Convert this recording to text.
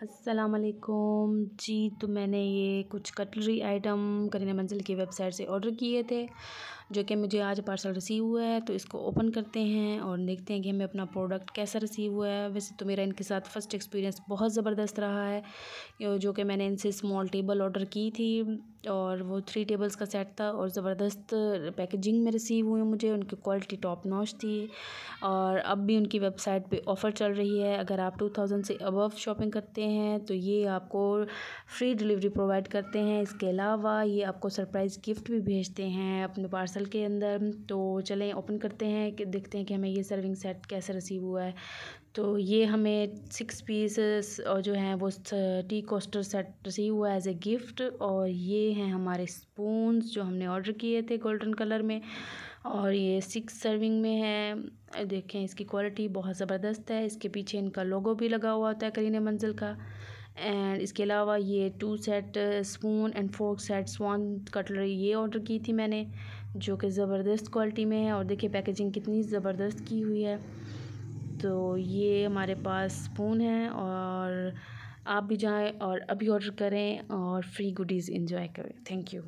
असलकुम जी तो मैंने ये कुछ कटलरी आइटम करीना मंजिल की वेबसाइट से ऑर्डर किए थे, जो कि मुझे आज पार्सल रिसीव हुआ है तो इसको ओपन करते हैं और देखते हैं कि हमें अपना प्रोडक्ट कैसा रिसीव हुआ है। वैसे तो मेरा इनके साथ फ़र्स्ट एक्सपीरियंस बहुत ज़बरदस्त रहा है जो कि मैंने इनसे स्मॉल टेबल ऑर्डर की थी। और वो थ्री टेबल्स का सेट था और ज़बरदस्त पैकेजिंग में रिसीव हुए मुझे, उनकी क्वालिटी टॉप नॉच थी और अब भी उनकी वेबसाइट पे ऑफ़र चल रही है। अगर आप टू थाउज़ेंड से अबव शॉपिंग करते हैं तो ये आपको फ्री डिलीवरी प्रोवाइड करते हैं। इसके अलावा ये आपको सरप्राइज़ गिफ्ट भी भेजते हैं अपने पार्सल के अंदर। तो चलें ओपन करते हैं कि देखते हैं कि हमें ये सर्विंग सेट कैसे रिसीव हुआ है। तो ये हमें सिक्स पीसेस और जो हैं वो टी कोस्टर सेट रिसीव हुआ एज ए गिफ्ट और ये हैं हमारे स्पून्स जो हमने ऑर्डर किए थे गोल्डन कलर में और ये सिक्स सर्विंग में है। देखें इसकी क्वालिटी बहुत ज़बरदस्त है। इसके पीछे इनका लोगो भी लगा हुआ होता है करीने मंजिल का एंड इसके अलावा ये two set spoon and fork set swan cutlery ये ऑर्डर की थी मैंने जो कि ज़बरदस्त क्वालिटी में है और देखिए पैकेजिंग कितनी ज़बरदस्त की हुई है। तो ये हमारे पास स्पून है और आप भी जाएँ और अभी ऑर्डर करें और फ्री गुडीज़ इंजॉय करें। Thank you